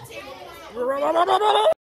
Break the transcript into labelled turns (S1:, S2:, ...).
S1: whole table.